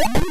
What?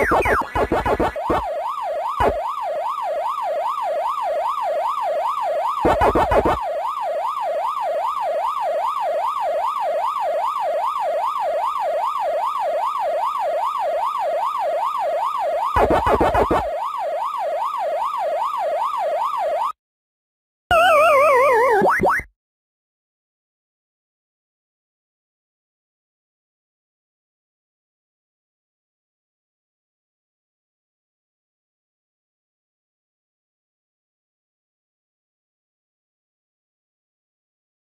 Ha ha ha!